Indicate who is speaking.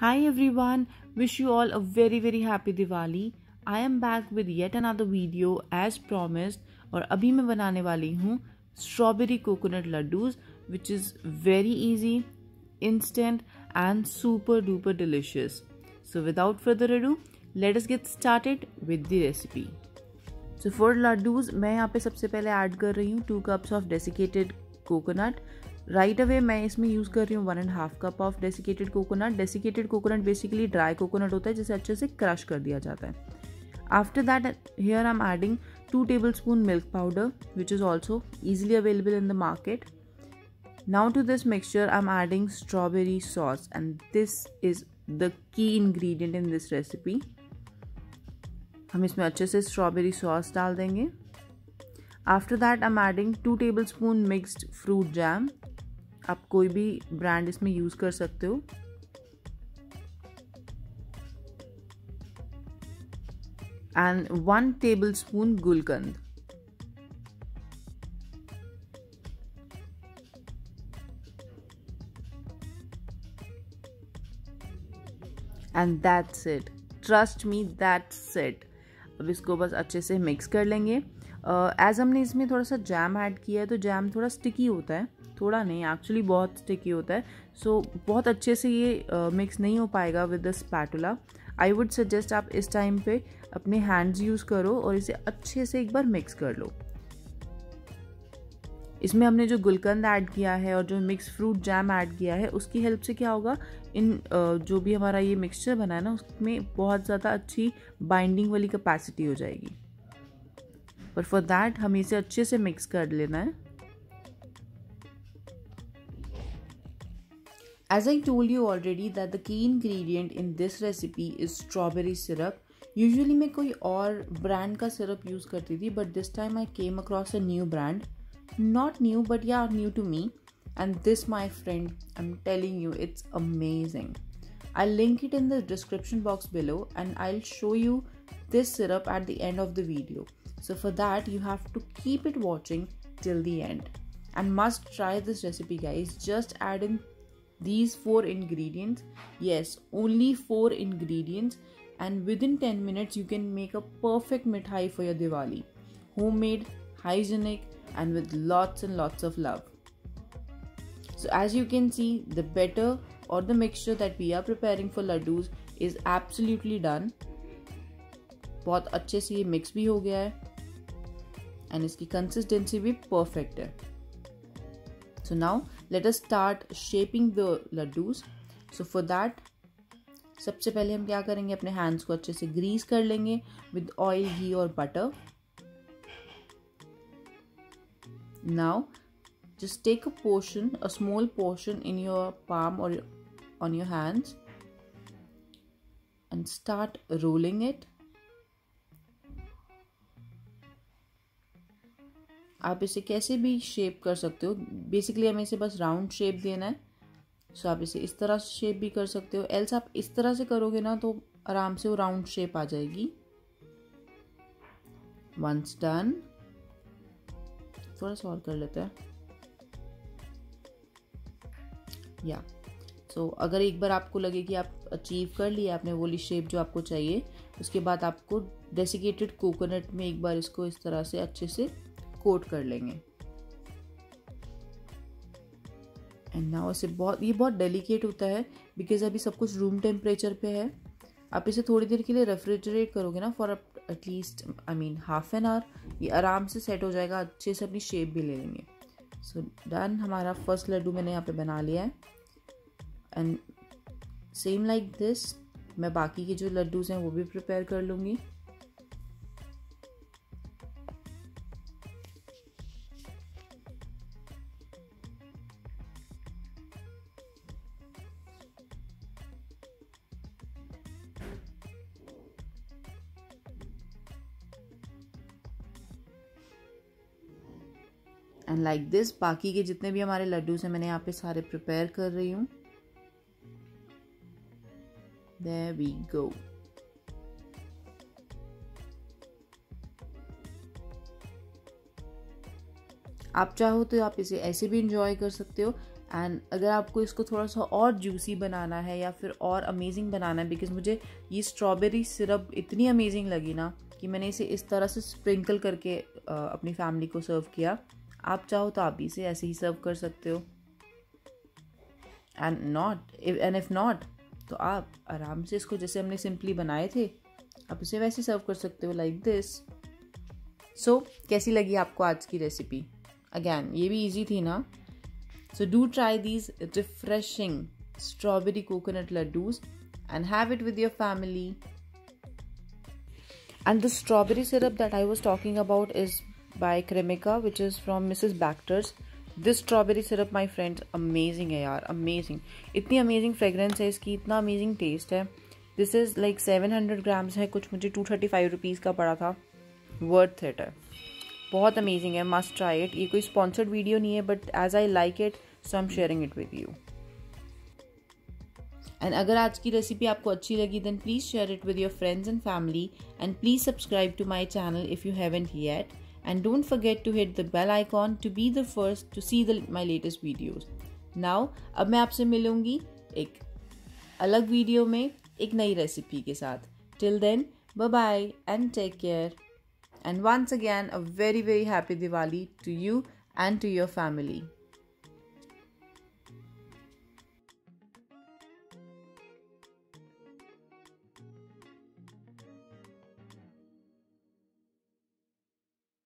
Speaker 1: Hi everyone, wish you all a very very happy Diwali. I am back with yet another video as promised और अभी मैं बनाने वाली हूँ strawberry coconut laddus which is very easy, instant and super duper delicious. So without further ado, let us get started with the recipe. So for laddus मैं यहाँ पे सबसे पहले ऐड कर रही हूँ two cups of desiccated coconut Right away मैं इसमें यूज़ कर रही हूँ one and half cup of desiccated coconut desiccated coconut basically dry coconut होता है, जिसे अच्छे से क्रश कर दिया जाता है। After that here I am adding two tablespoon milk powder which is also easily available in the market now to this mixture I am adding strawberry sauce and this is the key ingredient in this recipe हम इसमें अच्छे से strawberry sauce डाल देंगे। After that I am adding two tablespoon mixed fruit jam आप कोई भी brand इसमें यूज़ कर सकते हो। And one tablespoon gulkand and that's it trust me that's it अब इसको बस अच्छे से मिक्स कर लेंगे। एज uh, हमने इसमें थोड़ा सा जैम ऐड किया है तो जैम थोड़ा स्टिकी होता है। थोड़ा नहीं एक्चुअली बहुत स्टिकी होता है। सो so, बहुत अच्छे से ये मिक्स uh, नहीं हो पाएगा with the spatula I would suggest आप इस टाइम पे अपने हैंड्स यूज़ करो और इसे अच्छे से एक बार मिक्स कर लो। इसमें हमने जो गुलकंद ऐड किया है और जो मिक्स फ्रूट जैम ऐड किया है उसकी हेल्प से क्या होगा? इन जो भी हमारा ये मिक्सचर बना है ना उसमें बहुत ज़्यादा अच्छी बाइंडिंग वाली कैपेसिटी हो जाएगी। पर फॉर दैट हमें इसे अच्छे से मिक्स कर लेना है। As I told you already that the key ingredient in this recipe is strawberry syrup. Usually मैं कोई और ब्रांड का सिरप यूज़ करती थी but this time I came across a new brand not new but yeah new to me and this my friend i'm telling you it's amazing i'll link it in the description box below and i'll show you this syrup at the end of the video so for that you have to keep it watching till the end and must try this recipe guys just add in these four ingredients yes only four ingredients and within 10 minutes you can make a perfect mithai for your diwali homemade hygienic and with lots and lots of love so as you can see the batter or the mixture that we are preparing for laddus is absolutely done बहुत अच्छे से ये mix भी हो गया है and इसकी consistency भी परफेक्ट है So now let us start shaping the laddus so for that सबसे पहले हम क्या करेंगे अपने हैंड्स को अच्छे से ग्रीस कर लेंगे विद ऑयल घी और butter now just take a portion a small portion in your palm or on your hands and start rolling it आप इसे कैसे भी शेप कर सकते हो। बेसिकली हमें इसे बस राउंड शेप देना है। सो आप इसे इस तरह से शेप भी कर सकते हो। एल्स आप इस तरह से करोगे ना तो आराम से वो राउंड शेप आ जाएगी। वंस डन थोड़ा सा और कर लेते हैं। या सो so, अगर एक बार आपको लगे कि आप अचीव कर लिए आपने वो शेप जो आपको चाहिए उसके बाद आपको डेसिकेटेड कोकोनट में एक बार इसको इस तरह से अच्छे से कोट कर लेंगे। एंड नाउ इसे बहुत ये बहुत डेलिकेट होता है बिकॉज़ अभी सब कुछ रूम टेम्परेचर पे है। आप इसे थोड़ी देर के लिए रेफ्रिजरेट करोगे ना for at least I mean half an hour ये आराम से सेट हो जाएगा अच्छे से अपनी शेप भी ले लेंगे। सो so, डन हमारा फ़र्स्ट लड्डू मैंने यहाँ पे बना लिया है। एंड सेम लाइक दिस मैं बाकी के जो लड्डूज हैं वो भी प्रिपेयर कर लूँगी। एंड लाइक दिस बाकी के जितने भी हमारे लड्डूस हैं, मैंने यहाँ पे सारे प्रिपेयर कर रही हूँ। There we go. आप चाहो तो आप इसे ऐसे भी इंजॉय कर सकते हो। एंड अगर आपको इसको थोड़ा सा और जूसी बनाना है या फिर और अमेजिंग बनाना है बिकॉज़ मुझे ये स्ट्रॉबेरी सिरप इतनी अमेजिंग लगी ना कि मैंने इसे इस तरह से स्प्रिंकल करके अपनी फैमिली को सर्व किया। आप चाहो तो आप इसे ऐसे ही सर्व कर सकते हो। And not and if not तो आप आराम से इसको जैसे हमने सिंपली बनाए थे, आप इसे वैसे सर्व कर सकते हो लाइक दिस सो कैसी लगी आपको आज की रेसिपी अगैन ये भी इजी थी ना? So do try these refreshing strawberry coconut laddus and have it with your family. And the strawberry syrup that i was talking about is by cremica, which is from mrs Baxter's this strawberry syrup my friends amazing है यार amazing इतनी amazing fragrance है, इसकी इतना amazing taste है. This is like seven hundred grams है, कुछ मुझे टू थर्टी फाइव रुपीज़ का पड़ा था. वर्थ इट है. बहुत अमेजिंग है मस्ट ट्राई इट ये कोई स्पॉन्सर्ड वीडियो नहीं है but as I like it so I am sharing it with you and अगर आज की रेसिपी आपको अच्छी लगी then please share it with your friends and family and please subscribe to my channel if you haven't yet and don't forget to hit the bell icon to be the first to see the, my latest videos. Now अब मैं आपसे मिलूँगी एक अलग video में एक नई recipe के साथ till then bye and take care and once again a very very happy Diwali to you and to your family.